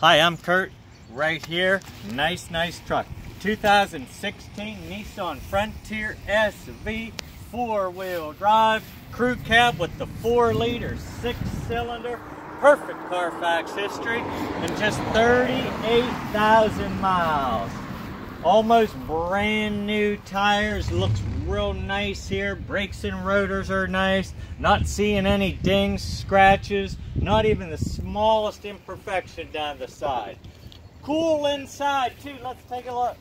Hi, I'm Kurt, right here. Nice, nice truck. 2016 Nissan Frontier SV four-wheel drive crew cab with the four liter six cylinder perfect Carfax history and just 38,000 miles almost brand new tires. Looks real nice here. Brakes and rotors are nice. Not seeing any dings scratches. Not even the smallest imperfection down the side. Cool inside too. Let's take a look.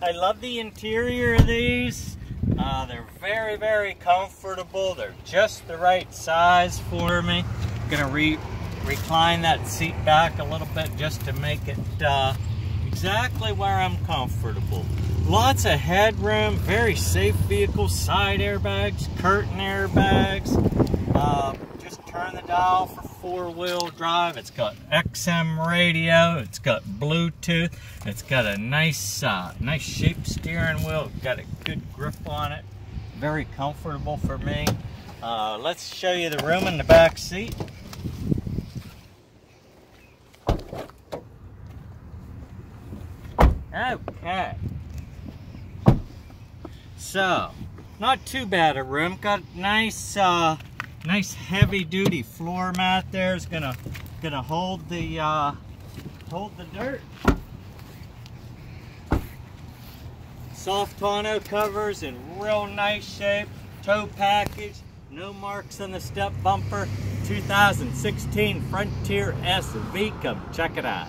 I love the interior of these. Uh, they're very, very comfortable. They're just the right size for me. Gonna re recline that seat back a little bit just to make it uh, exactly where I'm comfortable. Lots of headroom, very safe vehicle, side airbags, curtain airbags. Uh, just turn the dial for four-wheel drive. It's got XM radio. It's got Bluetooth. It's got a nice, uh, nice shaped steering wheel. Got a good grip on it. Very comfortable for me. Uh, let's show you the room in the back seat. Okay. So, not too bad a room. Got nice uh, nice heavy duty floor mat there is gonna gonna hold the uh, hold the dirt. Soft tonneau covers in real nice shape. Tow package, no marks on the step bumper. 2016 Frontier SV. Come check it out.